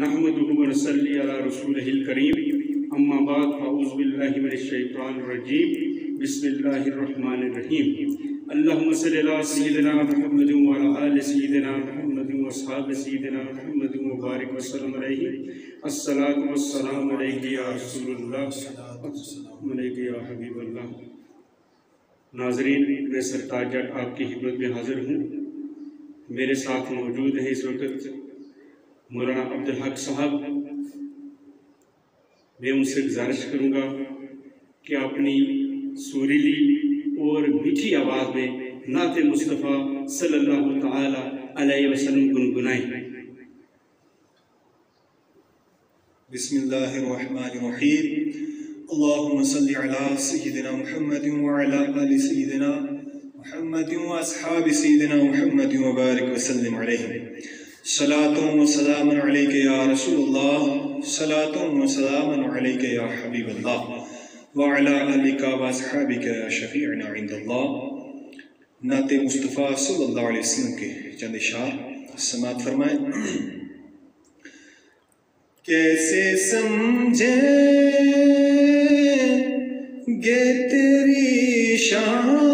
نحمده ونصلي على رسوله الكريم. أما بعد، فأعوذ بالله من الشيطان الرجيم. بسم الله الرحمن الرحيم. اللهم صل على سيدنا محمد وعلى آل سيدنا محمد وأصحاب سيدنا محمد وبارك وسلم عليه. الصلاة والسلام عليك يا رسول الله. السلام عليك يا حبيب الله. ناظرین، میں سرتاج جٹ آپ کی خدمت میں حاضر ہوں. میرے ساتھ موجود ہیں اس وقت مولانا عبدالحق صاحب، میں ان سے گزارش کروں گا کہ اپنی سوریلی اور میٹھی آواز میں نعت مصطفیٰ صلی اللہ تعالی علیہ وسلم گنگنائیں۔ بسم الله الرحمن الرحيم اللهم صل على سيدنا محمد وعلى آل سيدنا محمد وأصحاب سيدنا محمد وبارك وسلم عليهم صلاة وسلام عليك يا رسول الله صلاة وسلام عليك يا حبيب الله وعلى آلك وأصحابك يا شفيعنا عند الله نعت مصطفیٰ صلی اللہ علیہ وسلم کے چند اشار سماعت فرمائیں۔ کیسے سمجھیں گے تیری شان؟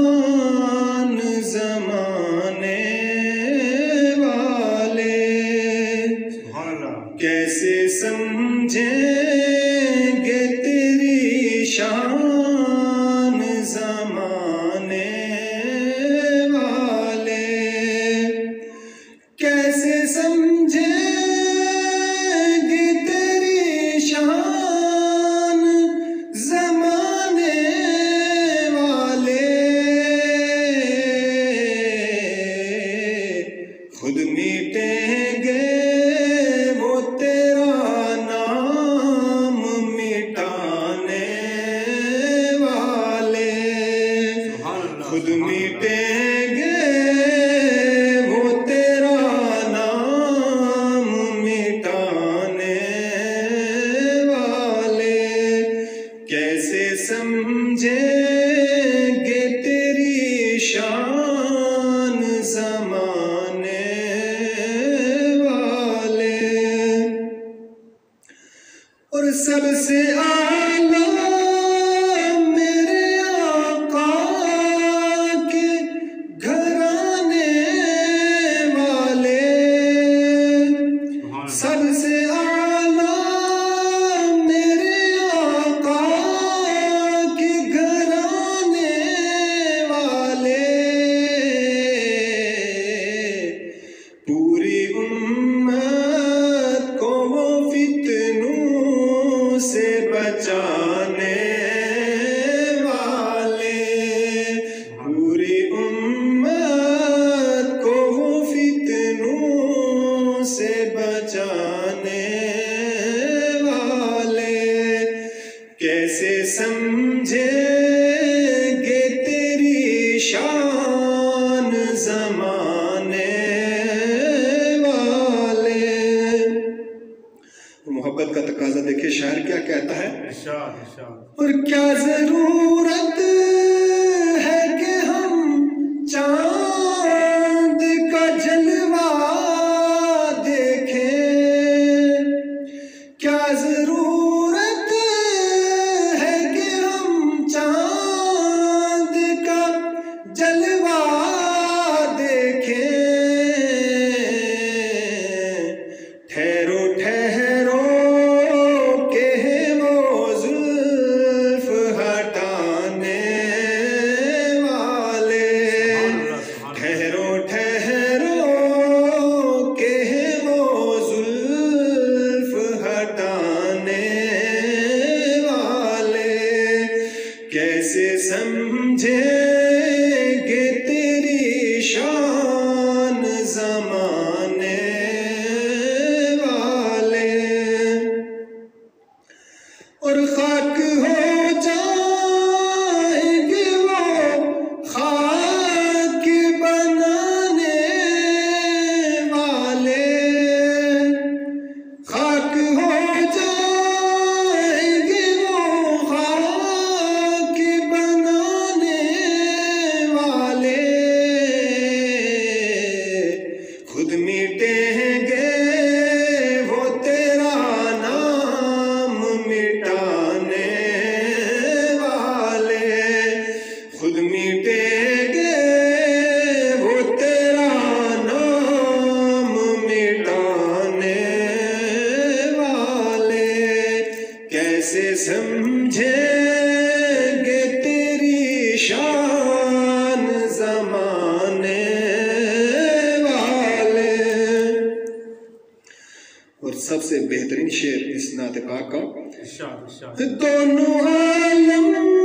کیا ضرورت ہے کہ ہم چاند کا جلوہ دیکھیں؟ کیا ضرورت سب سے بہترین شعر اس نعت پاک کا۔ دونوں عالم